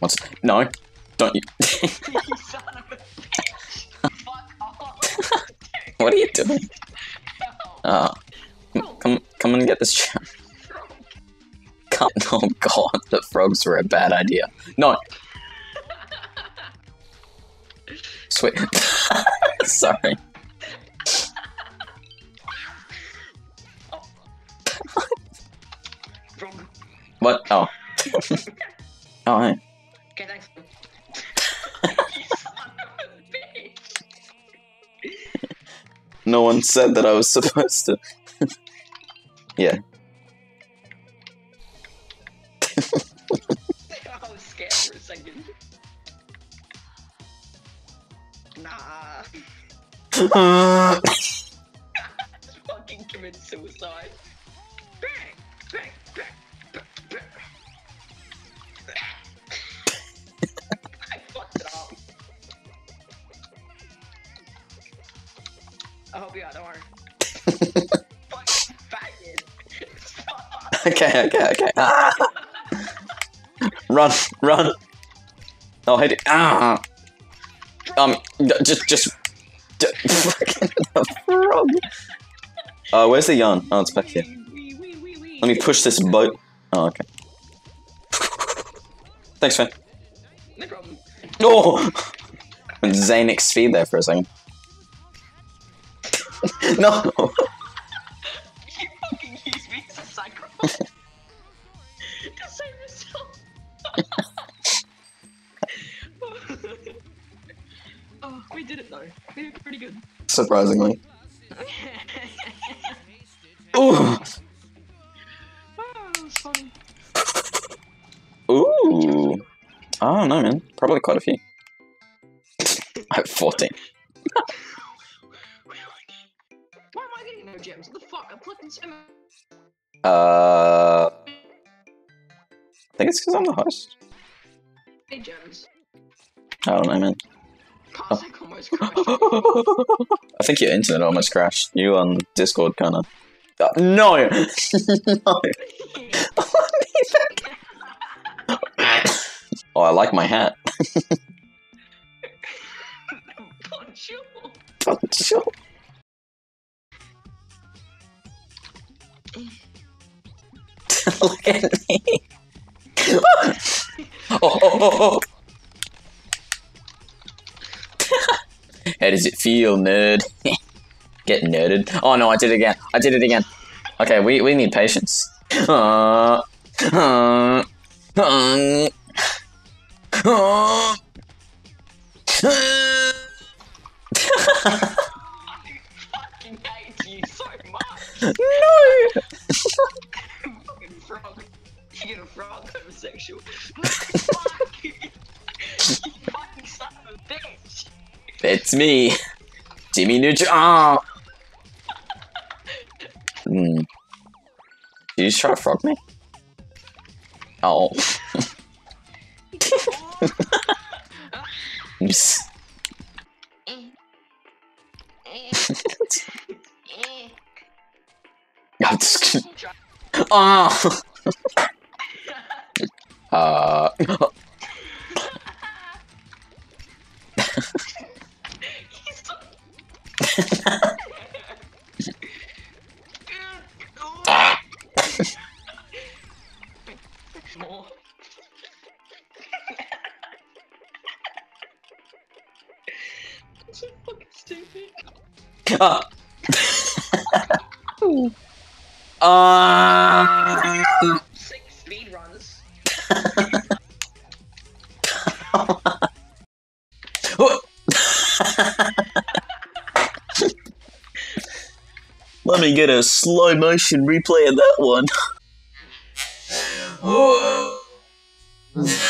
What's no? Don't you? you son of a bitch. What are you doing? Ah, come come and get this chair. Come. Oh god, the frogs were a bad idea. No. Sweet. Sorry. What? Oh. oh, hey. Okay, thanks. you son of a bitch. No one said that I was supposed to. yeah. I was scared for a second. Nah. Just fucking commit suicide. Bang! Bang! Bang! I'll help you out, don't worry. Fucking faggot. Fuck. okay, okay, okay. Ah! Run, run. Oh, hit it. Ah. Um, just, just. d- Fucking the frog. Uh, where's the yarn? Oh, it's back here. Let me push this boat. Oh, okay. Thanks, man. No problem. Oh! Xanax speed there for a second. no! You fucking use me as a psycho. to save yourself. oh, we did it though. We did pretty good. Surprisingly. Ooh! oh, that was funny. Ooh! I don't know, man. Probably quite a few. I have 14. Getting? What the fuck? I'm collecting so. Uh. I think it's because I'm the host. gems. I don't know, man. Parsec almost. I think your internet almost crashed. You on Discord kind of. Uh, no! no! oh, I like my hat. Look at me. oh, oh, oh, oh. How does it feel, nerd? Get nerded. Oh no, I did it again. I did it again. Okay, we, we need patience. Uh, uh, uh, uh, I fucking hate you so much. You're frog homosexual. Fuck you. Fucking son of a bitch. It's me, Jimmy Neutron. Ah. Hmm. Did you just try to frog me? Oh. Oops. I'm just gonna... Oh. Uh. Ah. Let me get a slow motion replay of that one.